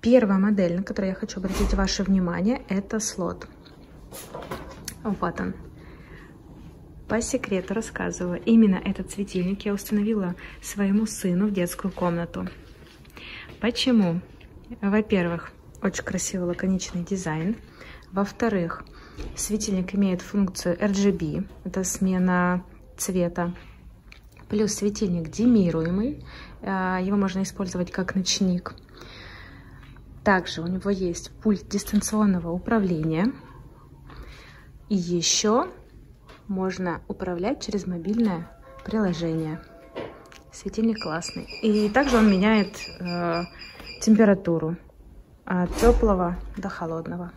Первая модель, на которую я хочу обратить ваше внимание, это слот. Вот он. По секрету рассказываю, именно этот светильник я установила своему сыну в детскую комнату. Почему? Во-первых, очень красивый лаконичный дизайн. Во-вторых, светильник имеет функцию RGB, это смена цвета. Плюс светильник демируемый, а, его можно использовать как ночник. Также у него есть пульт дистанционного управления. И еще можно управлять через мобильное приложение. Светильник классный. И также он меняет э, температуру от теплого до холодного.